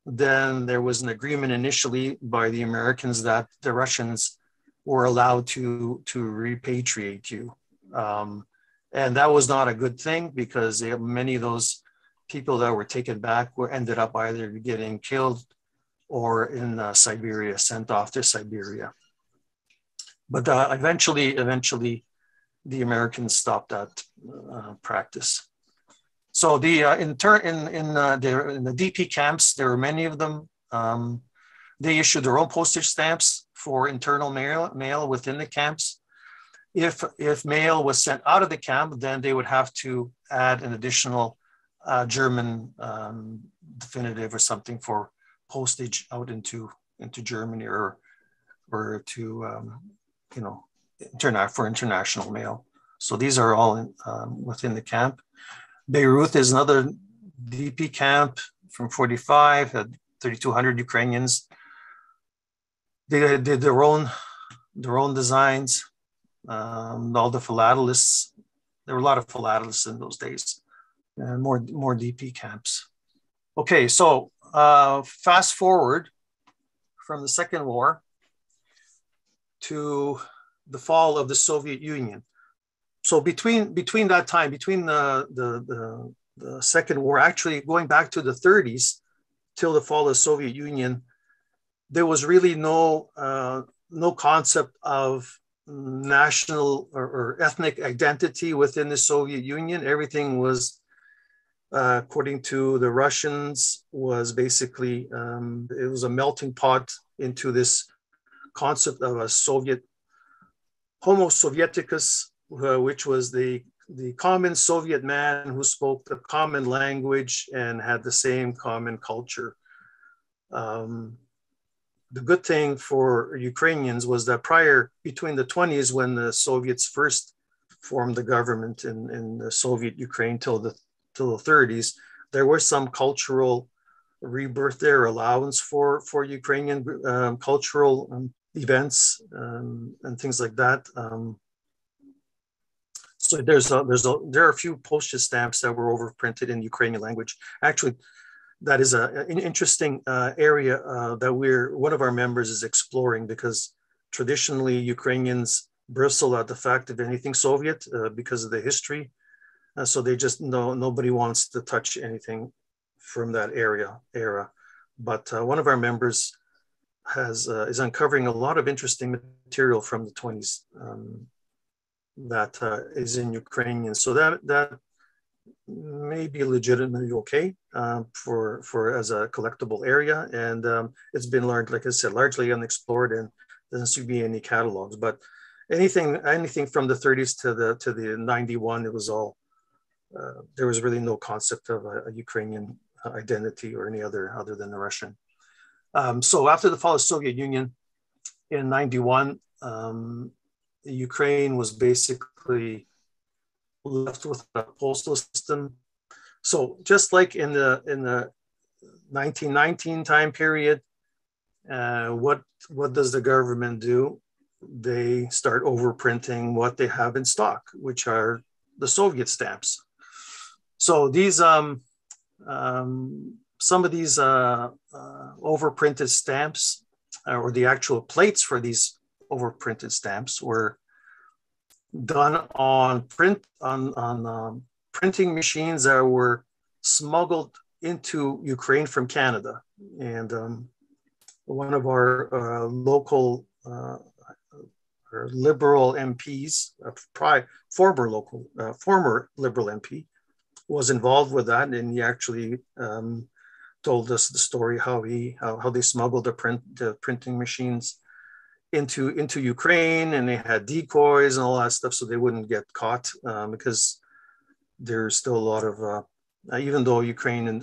then there was an agreement initially by the Americans that the Russians were allowed to, to repatriate you. Um, and that was not a good thing because they, many of those people that were taken back were ended up either getting killed or in uh, Siberia, sent off to Siberia. But uh, eventually, eventually, the Americans stopped that uh, practice. So the uh, in turn in in, uh, the, in the DP camps, there were many of them. Um, they issued their own postage stamps for internal mail, mail within the camps. If if mail was sent out of the camp, then they would have to add an additional uh, German um, definitive or something for postage out into into Germany or or to um, you know internet for international mail. So these are all in, um, within the camp. Bayreuth is another DP camp from 45, had 3,200 Ukrainians. They did their own, their own designs. Um, all the philatelists, there were a lot of philatelists in those days, and more, more DP camps. Okay, so uh, fast forward from the Second War to the fall of the Soviet Union. So between between that time, between the, the, the, the Second War, actually going back to the 30s till the fall of the Soviet Union, there was really no uh, no concept of national or, or, ethnic identity within the Soviet Union. Everything was, uh, according to the Russians, was basically um, it was a melting pot into this concept of a Soviet Homo Sovieticus, uh, which was the, the common Soviet man who spoke the common language and had the same common culture. Um, the good thing for Ukrainians was that prior, between the 20s, when the Soviets first formed the government in, in the Soviet Ukraine till the, till the 30s, there was some cultural rebirth there, allowance for, for Ukrainian um, cultural um, events um, and things like that. Um, so there's a, there's a, there are a few postage stamps that were overprinted in Ukrainian language. Actually, that is a, an interesting uh, area uh, that we're one of our members is exploring because traditionally Ukrainians bristle at the fact of anything Soviet uh, because of the history. Uh, so they just know nobody wants to touch anything from that area era. But uh, one of our members has uh, is uncovering a lot of interesting material from the 20s um, that is in Ukrainian. So that that may be legitimately okay um, for for as a collectible area, and um, it's been learned, like I said, largely unexplored, and doesn't seem to be any catalogs. But anything anything from the 30s to the to the 91, it was all uh, there was really no concept of a, a, Ukrainian identity or any other other than the Russian. Um, so after the fall of Soviet Union in 91, um, Ukraine was basically left with a postal system. So just like in the in the 1919 time period, uh, what what does the government do? They start overprinting what they have in stock, which are the Soviet stamps. So these um, um, some of these uh, uh, overprinted stamps uh, or the actual plates for these overprinted stamps were done on print on on um, printing machines that were smuggled into Ukraine from Canada, and um, one of our uh, local uh, our liberal MPs, uh, pri- former local uh, former liberal MP, was involved with that, and he actually um, told us the story how he how, how they smuggled the print the printing machines into into Ukraine, and they had decoys and all that stuff, so they wouldn't get caught um, because there's still a lot of uh, even though Ukraine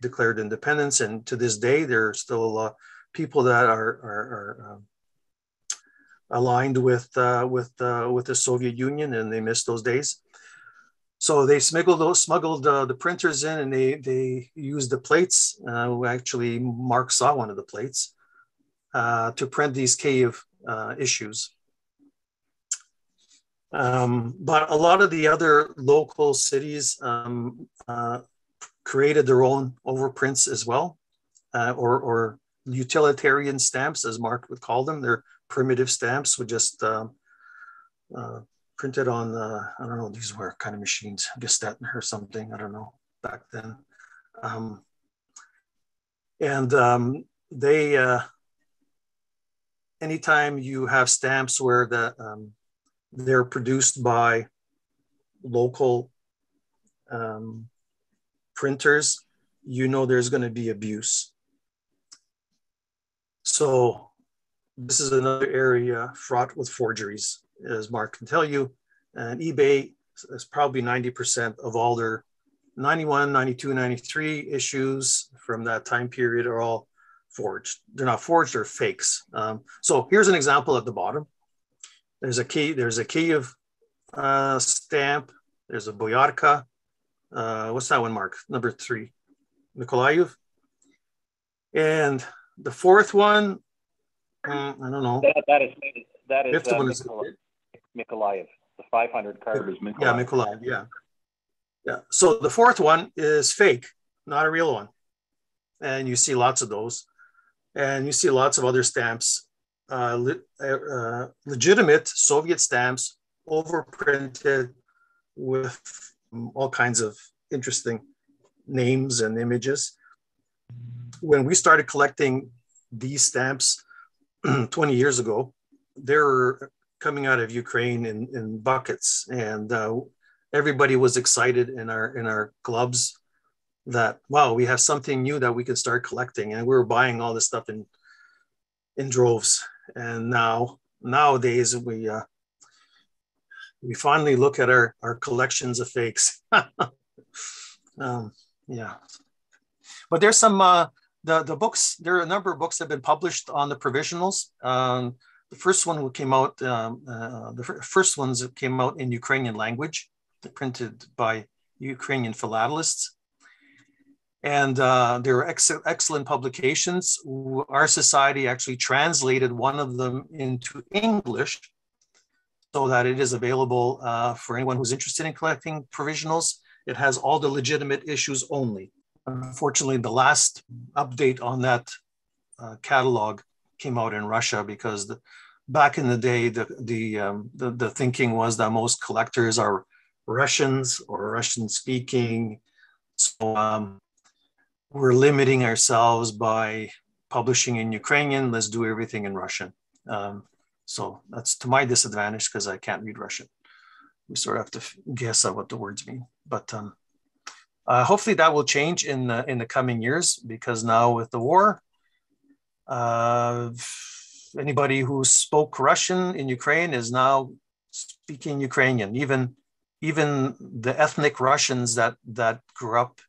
declared independence, and to this day there are still a lot of people that are are, are um, aligned with uh, with uh, with the Soviet Union, and they miss those days. So they smuggled those, smuggled uh, the printers in, and they they used the plates. Uh, actually, Mark saw one of the plates, uh, to print these cave uh, issues. Um, but a lot of the other local cities um, uh, created their own overprints as well, uh, or, or, utilitarian stamps, as Mark would call them. They're primitive stamps with just um, uh, printed on, uh, I don't know, these were kind of machines, Gestetner or something, I don't know, back then. Um, and um, they, anytime you have stamps where the um, they're produced by local um, printers, you know there's going to be abuse. So this is another area fraught with forgeries, as Mark can tell you. And eBay is probably 90% of all their 91, 92, 93 issues from that time period are all forged. They're not forged, they're fakes. Um, so here's an example at the bottom. There's a key, there's a Kiev uh, stamp. There's a Boyarka. Uh, what's that one, Mark? Number three, Nikolayev. And the fourth one, um, I don't know. That, that is that is, Fifth uh, one is. The 500 card is Mikolaev. Yeah, Mikolaev. Yeah, yeah. So the fourth one is fake, not a real one, and you see lots of those and you see lots of other stamps, uh, le- uh, legitimate Soviet stamps, overprinted with all kinds of interesting names and images. When we started collecting these stamps <clears throat> 20 years ago, they were coming out of Ukraine in, in buckets, and uh, everybody was excited in our in our clubs that wow we have something new that we can start collecting. And we were buying all this stuff in in droves. And now nowadays we uh, we finally look at our our collections of fakes. <laughs> Um, yeah. But there's some uh, the the books there are a number of books that have been published on the provisionals. Um, the first one came out um, uh, the first ones came out in ukrainian language printed by ukrainian philatelists and uh, they were ex- excellent publications. Our society actually translated one of them into English so that it is available uh, for anyone who's interested in collecting provisionals. It has all the legitimate issues only. Unfortunately, the last update on that uh, catalog came out in Russia because the, back in the day, the, the, um, the, the thinking was that most collectors are Russians or Russian speaking. So um, we're limiting ourselves by publishing in Ukrainian. Let's do everything in Russian. Um, so that's to my disadvantage because I can't read Russian. We sort of have to guess at what the words mean. But um, uh, hopefully that will change in the in the coming years because now with the war, uh, anybody who spoke Russian in Ukraine is now speaking Ukrainian. Even even the ethnic Russians that that grew up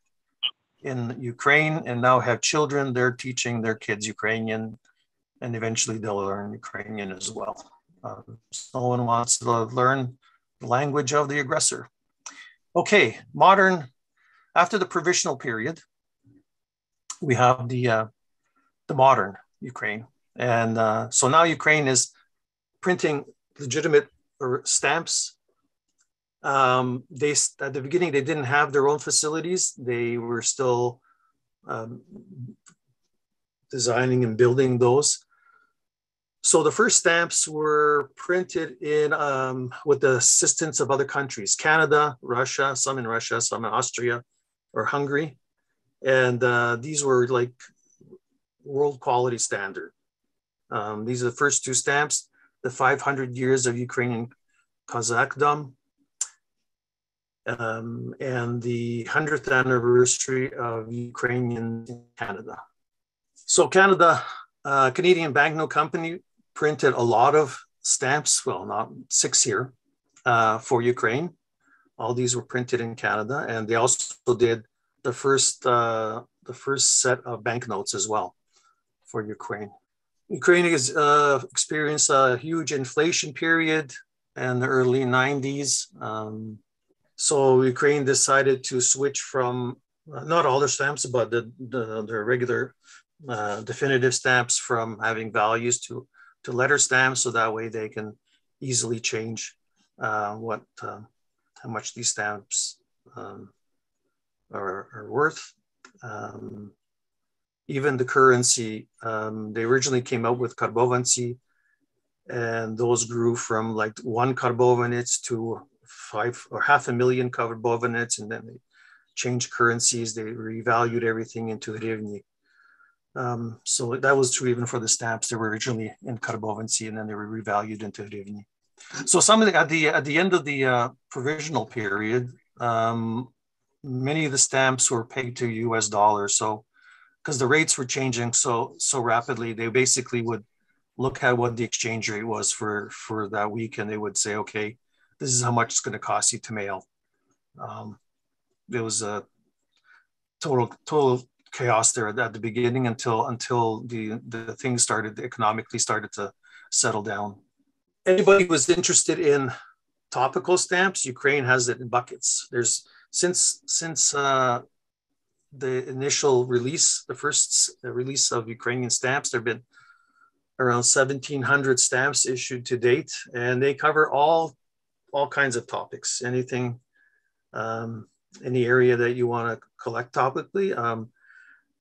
in Ukraine and now have children, they're teaching their kids Ukrainian, and eventually they'll learn Ukrainian as well. Uh, no one wants to learn the language of the aggressor. Okay, modern. After the provisional period, we have the uh, the modern Ukraine, and uh, so now Ukraine is printing legitimate stamps um, they at the beginning they didn't have their own facilities. They were still um, designing and building those. So the first stamps were printed in um, with the assistance of other countries: Canada, Russia, some in Russia, some in Austria or Hungary, and uh, these were like world quality standard. Um, these are the first two stamps: the 500 years of Ukrainian Cossackdom um, and the 100th anniversary of Ukrainian Canada. So Canada, uh, Canadian Banknote Company printed a lot of stamps, well, not six here, uh, for Ukraine. All these were printed in Canada, and they also did the first uh, the first set of banknotes as well for Ukraine. Ukraine has uh, experienced a huge inflation period in the early 90s. Um, so Ukraine decided to switch from uh, not all their stamps, but the, the their regular uh, definitive stamps from having values to to letter stamps, so that way they can easily change uh, what uh, how much these stamps um, are, are, worth. Um, even the currency, um, they originally came out with karbovantsy, and those grew from like one karbovanets to five or half a million karbovanets, and then they changed currencies. They revalued everything into hryvnia. Um, so that was true even for the stamps. They were originally in karbovantsy, and then they were revalued into hryvnia. So some of the, at the at the end of the uh, provisional period, um, many of the stamps were pegged to U.S. dollars. So because the rates were changing so so rapidly, they basically would look at what the exchange rate was for for that week, and they would say, okay, this is how much it's going to cost you to mail. Um, was a total total chaos there at the beginning until until the the things started economically started to settle down. Anybody was interested in topical stamps, Ukraine has it in buckets. There's since since uh, the initial release, the first release of Ukrainian stamps, there've been around 1,700 stamps issued to date, and they cover all all kinds of topics, anything, um, any area that you want to collect topically. Um,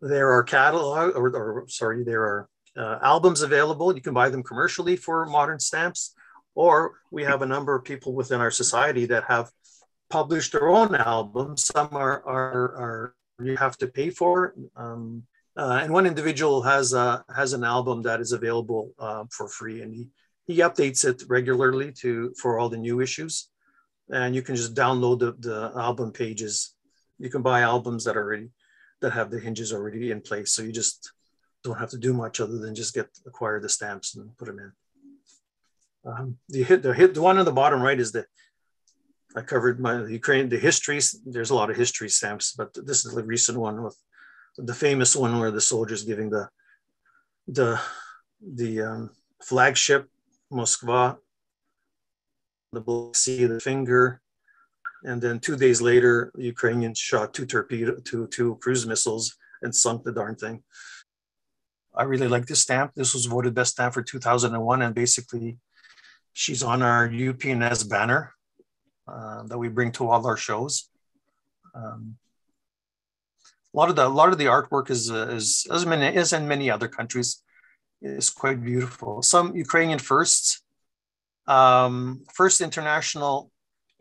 there are catalog, or, or sorry, there are uh, albums available. You can buy them commercially for modern stamps, or we have a number of people within our society that have published their own albums. Some are, are, are you have to pay for. Um, uh, and one individual has uh, has an album that is available uh, for free, and he he updates it regularly to for all the new issues. And you can just download the, the album pages. You can buy albums that are already that have the hinges already in place. So you just don't have to do much other than just get acquire the stamps and put them in. Um, the hit the hit the one on the bottom right is the I covered my Ukraine the histories. There's a lot of history stamps, but this is the recent one with the famous one where the soldiers giving the the the um, flagship Moskva, the Black Sea, the finger. And then two days later, the Ukrainians shot two torpedo, two, two cruise missiles and sunk the darn thing. I really like this stamp. This was voted best stamp for 2001. And basically, she's on our UPNS banner uh, that we bring to all our shows. Um, a lot of the a lot of the artwork is uh, is as many as in many other countries is quite beautiful. Some Ukrainian firsts. Um, first international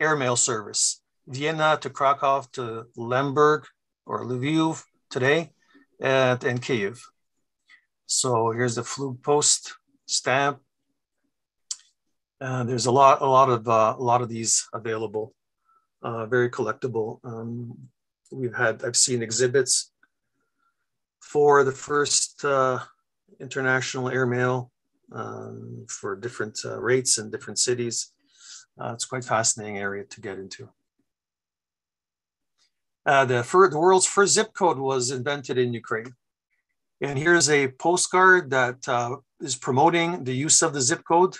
airmail service, Vienna to Krakow to Lemberg or Lviv today, and, and Kiev. So here's the Flugpost stamp. Uh, there's a lot, a lot of, uh, a lot of these available, uh, very collectible. Um, we've had, I've seen exhibits for the first uh, international airmail um, for different uh, rates in different cities. Uh, it's quite fascinating area to get into. Uh, the, fir- the world's first zip code was invented in Ukraine. And here's a postcard that uh, is promoting the use of the zip code.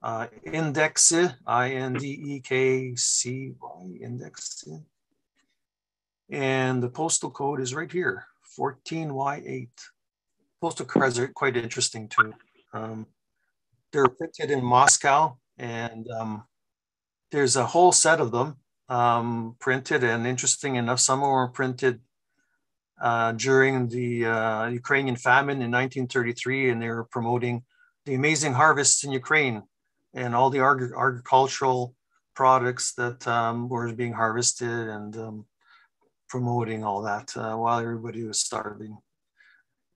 Uh, index, I-N-D-E-K-C-Y, index. And the postal code is right here, 14Y8. Postal cards are quite interesting too. Um, they're printed in Moscow and um, there's a whole set of them um, printed and interesting enough, some of them were printed uh, during the uh, Ukrainian famine in 1933 and they were promoting the amazing harvests in Ukraine and all the ag- agricultural products that um, were being harvested and um, promoting all that uh, while everybody was starving.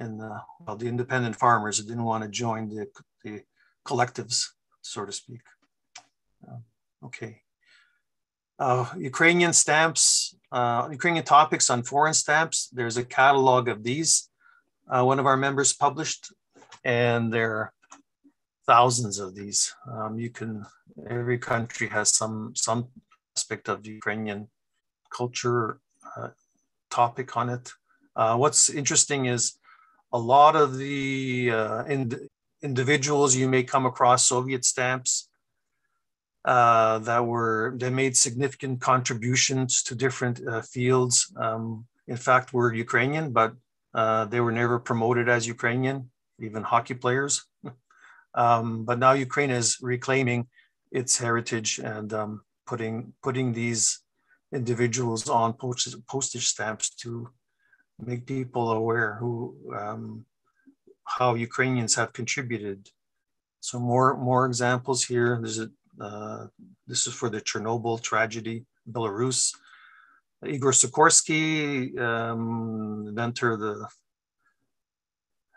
And uh, well, the independent farmers didn't want to join the, the collectives, so to speak. Uh, okay. Uh, Ukrainian stamps, uh, Ukrainian topics on foreign stamps. There's a catalog of these. Uh, one of our members published, and there are thousands of these. Um, you can, every country has some some aspect of Ukrainian culture uh, topic on it. Uh, what's interesting is a lot of the uh, ind- individuals you may come across Soviet stamps uh, that were that made significant contributions to different uh, fields. Um, in fact, were Ukrainian, but uh, they were never promoted as Ukrainian, even hockey players. <laughs> um, but now Ukraine is reclaiming its heritage and um, putting putting these individuals on postage, postage stamps to make people aware who um, how Ukrainians have contributed. So more more examples here. There's a uh, this is for the Chernobyl tragedy, Belarus. Igor Sikorsky, um, inventor of the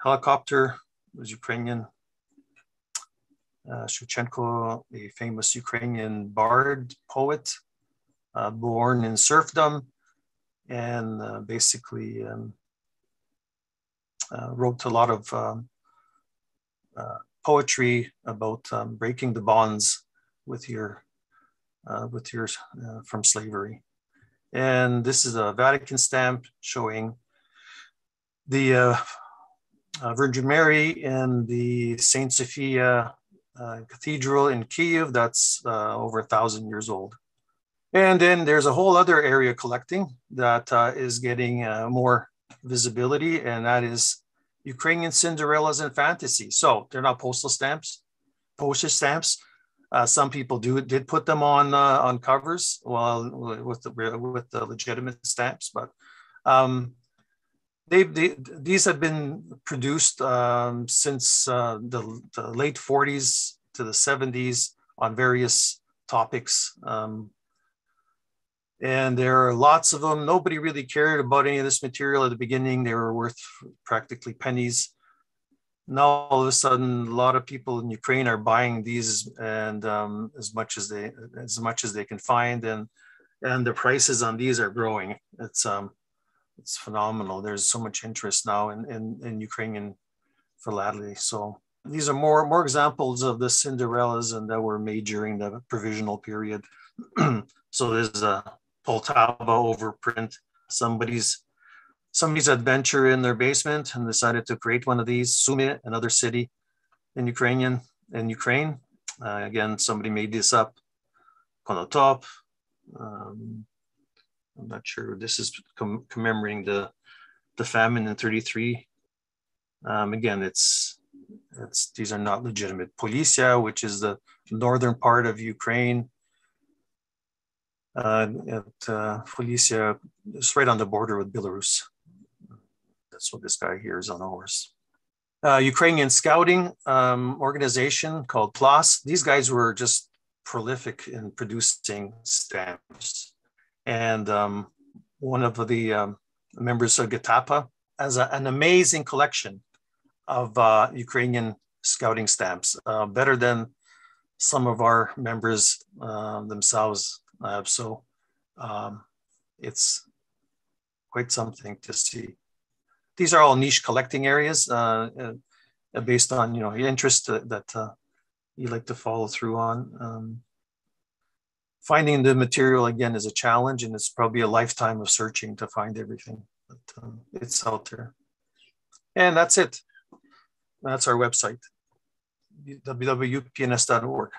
helicopter, was Ukrainian. Uh, Shevchenko, a famous Ukrainian bard, poet, uh, born in serfdom, and uh, basically um, uh, wrote a lot of um, uh, poetry about um, breaking the bonds with your uh, with your uh, from slavery. And this is a Vatican stamp showing the uh, Virgin Mary and the Saint Sophia Cathedral in Kiev. That's over a thousand years old. And then there's a whole other area collecting that is getting more visibility, and that is Ukrainian Cinderellas and fantasy. So they're not postal stamps, postage stamps uh, some people do did put them on uh, on covers, well, with the with the legitimate stamps, but um, they, they these have been produced um, since uh, the, the, late 40s to the 70s on various topics. Um, and there are lots of them. Nobody really cared about any of this material at the beginning. They were worth practically pennies. Now all of a sudden a lot of people in ukraine are buying these and um, as much as they as much as they can find and and the prices on these are growing. It's um it's phenomenal. There's so much interest now in in, in ukrainian philately so these are more more examples of the cinderellas and that were made during the provisional period. <clears throat> So there's a poltava overprint somebody's somebody's adventure in their basement and decided to create one of these. Sumy, another city in Ukrainian in Ukraine. Uh, again, somebody made this up. Konotop. Um, I'm not sure. This is com- commemorating the the famine in 33. Um, again, it's it's these are not legitimate. Polisia, which is the northern part of Ukraine. Uh, at uh, Polisia, it's right on the border with Belarus. That's what this guy here is on a horse. Uh, Ukrainian scouting um, organization called Plast. These guys were just prolific in producing stamps. And um, one of the um, members of Getapa has a, an amazing collection of uh, Ukrainian scouting stamps, uh, better than some of our members uh, themselves have. So um, it's quite something to see these are all niche collecting areas uh, uh, based on you know your interest that, that uh, you like to follow through on. Um, finding the material again is a challenge and it's probably a lifetime of searching to find everything but um, it's out there and that's it that's our website www.pns.org